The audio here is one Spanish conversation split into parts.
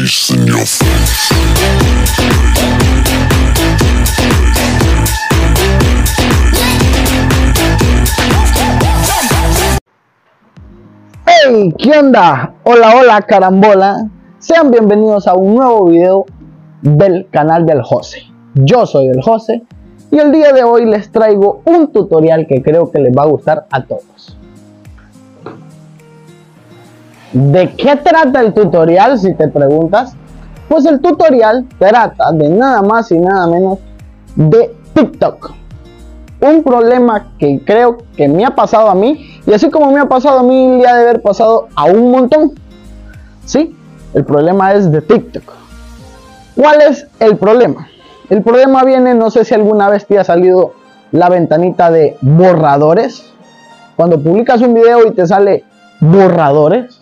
in your face. ¡Hey! ¿Qué onda? Hola, hola, carambola. Sean bienvenidos a un nuevo video del canal del José. Yo soy el José y el día de hoy les traigo un tutorial que creo que les va a gustar a todos. ¿De qué trata el tutorial si te preguntas? Pues el tutorial trata de nada más y nada menos de TikTok. Un problema que creo que me ha pasado a mí y así como me ha pasado a mí le ha de haber pasado a un montón. Sí, el problema es de TikTok. ¿Cuál es el problema? El problema viene, no sé si alguna vez te ha salido la ventanita de borradores. Cuando publicas un video y te sale borradores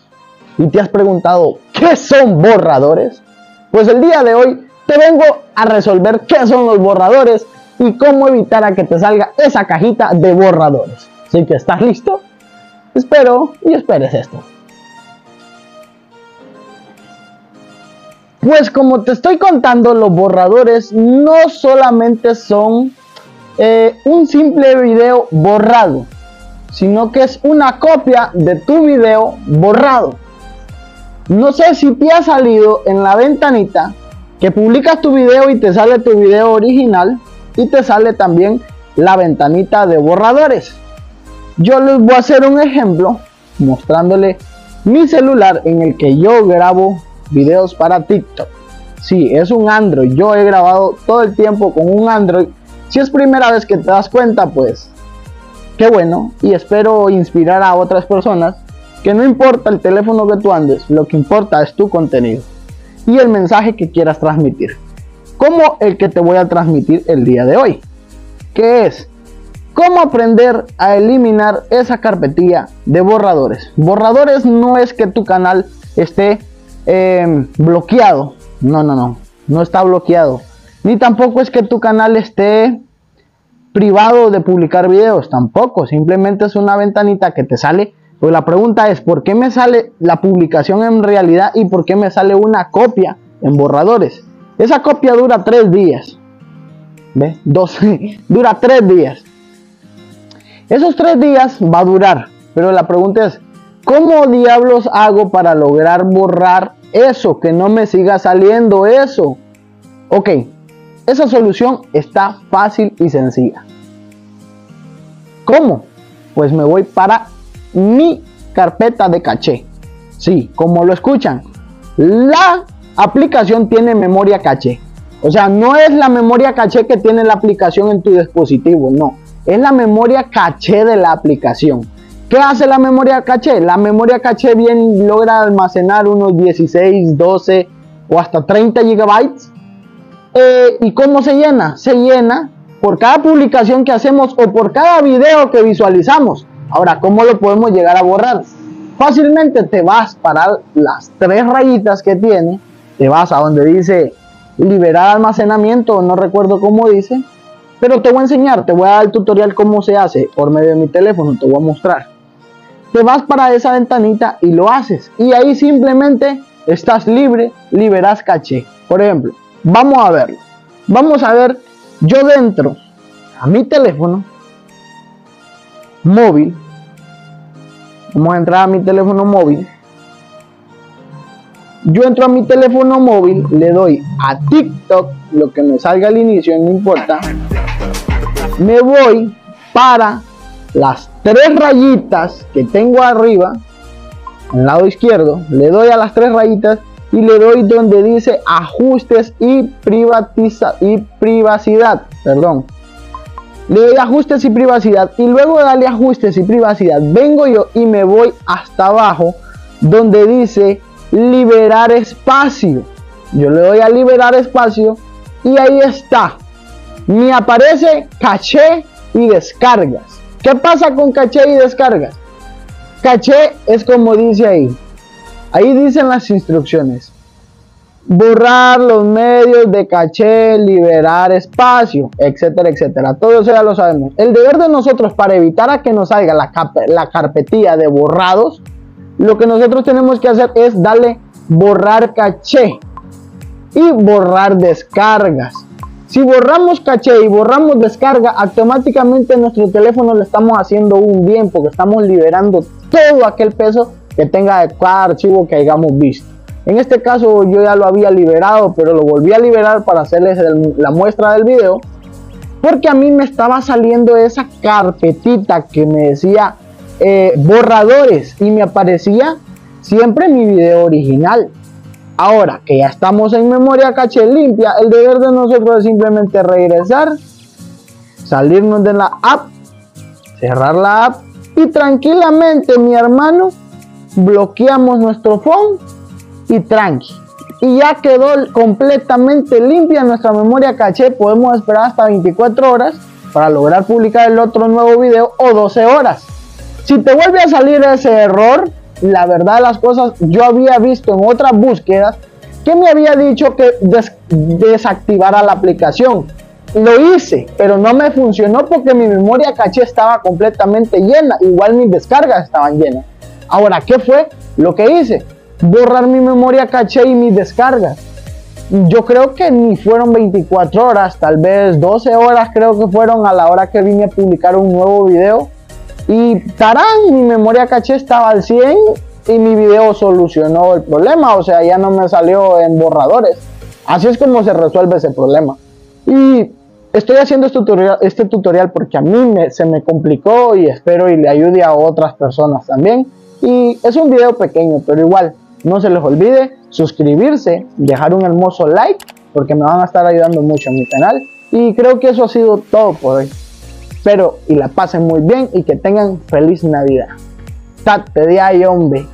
y te has preguntado qué son borradores, pues el día de hoy te vengo a resolver qué son los borradores y cómo evitar a que te salga esa cajita de borradores. Así que estás listo. Espero y esperes esto. Pues como te estoy contando, los borradores no solamente son eh, un simple video borrado, sino que es una copia de tu video borrado. No sé si te ha salido en la ventanita que publicas tu video y te sale tu video original y te sale también la ventanita de borradores. Yo les voy a hacer un ejemplo mostrándole mi celular en el que yo grabo videos para TikTok. Si es un Android. Yo he grabado todo el tiempo con un Android. Si es primera vez que te das cuenta, pues qué bueno. Y espero inspirar a otras personas que no importa el teléfono que tú andes, lo que importa es tu contenido y el mensaje que quieras transmitir. Como el que te voy a transmitir el día de hoy. Que es cómo aprender a eliminar esa carpetilla de borradores. Borradores no es que tu canal esté eh, bloqueado. No, no, no. No está bloqueado. Ni tampoco es que tu canal esté privado de publicar videos. Tampoco. Simplemente es una ventanita que te sale. Pues la pregunta es, ¿por qué me sale la publicación en realidad y por qué me sale una copia en borradores? Esa copia dura tres días. ¿Ve? Dos. dura tres días. Esos tres días va a durar. Pero la pregunta es, ¿cómo diablos hago para lograr borrar eso? Que no me siga saliendo eso. Ok, esa solución está fácil y sencilla. ¿Cómo? Pues me voy para mi carpeta de caché. Sí, como lo escuchan, la aplicación tiene memoria caché. O sea, no es la memoria caché que tiene la aplicación en tu dispositivo, no. Es la memoria caché de la aplicación. ¿Qué hace la memoria caché? La memoria caché bien logra almacenar unos 16, 12 o hasta 30 gigabytes. Eh, ¿Y cómo se llena? Se llena por cada publicación que hacemos o por cada video que visualizamos. Ahora, ¿cómo lo podemos llegar a borrar? Fácilmente te vas para las tres rayitas que tiene, te vas a donde dice liberar almacenamiento, no recuerdo cómo dice, pero te voy a enseñar, te voy a dar el tutorial cómo se hace por medio de mi teléfono, te voy a mostrar. Te vas para esa ventanita y lo haces. Y ahí simplemente estás libre, liberas caché. Por ejemplo, vamos a verlo. Vamos a ver, yo dentro a mi teléfono móvil. Vamos a entrar a mi teléfono móvil. Yo entro a mi teléfono móvil, le doy a TikTok, lo que me salga al inicio, no importa. Me voy para las tres rayitas que tengo arriba, al lado izquierdo, le doy a las tres rayitas y le doy donde dice ajustes y privatiza y privacidad, perdón. Le doy ajustes y privacidad y luego darle ajustes y privacidad vengo yo y me voy hasta abajo donde dice liberar espacio. Yo le doy a liberar espacio y ahí está. Me aparece caché y descargas. ¿Qué pasa con caché y descargas? Caché es como dice ahí. Ahí dicen las instrucciones. Borrar los medios de caché, liberar espacio, etcétera, etcétera. Todo eso ya lo sabemos. El deber de nosotros para evitar a que nos salga la, la carpetilla de borrados, lo que nosotros tenemos que hacer es darle borrar caché. y borrar descargas. Si borramos caché y borramos descarga, automáticamente nuestro teléfono le estamos haciendo un bien porque estamos liberando todo aquel peso que tenga de cada archivo que hayamos visto. En este caso yo ya lo había liberado, pero lo volví a liberar para hacerles la muestra del video. Porque a mí me estaba saliendo esa carpetita que me decía eh, borradores y me aparecía siempre mi video original. Ahora que ya estamos en memoria caché limpia, el deber de nosotros es simplemente regresar, salirnos de la app, cerrar la app y tranquilamente mi hermano bloqueamos nuestro phone y tranqui. Y ya quedó completamente limpia nuestra memoria caché. Podemos esperar hasta 24 horas para lograr publicar el otro nuevo video o 12 horas. Si te vuelve a salir ese error, la verdad las cosas, yo había visto en otras búsquedas que me había dicho que desactivara la aplicación. Lo hice, pero no me funcionó porque mi memoria caché estaba completamente llena. Igual mis descargas estaban llenas. Ahora, ¿qué fue lo que hice? Borrar mi memoria caché y mis descargas. Yo creo que ni fueron 24 horas, tal vez 12 horas creo que fueron a la hora que vine a publicar un nuevo video y tarán, mi memoria caché estaba al 100 y mi video solucionó el problema, o sea, ya no me salió en borradores. Así es como se resuelve ese problema. Y estoy haciendo este tutorial, este tutorial porque a mí se me complicó y espero y le ayude a otras personas también. Y es un video pequeño, pero igual, no se les olvide suscribirse, dejar un hermoso like, porque me van a estar ayudando mucho en mi canal. Y creo que eso ha sido todo por hoy. Espero y la pasen muy bien y que tengan feliz Navidad. Tate de hombre.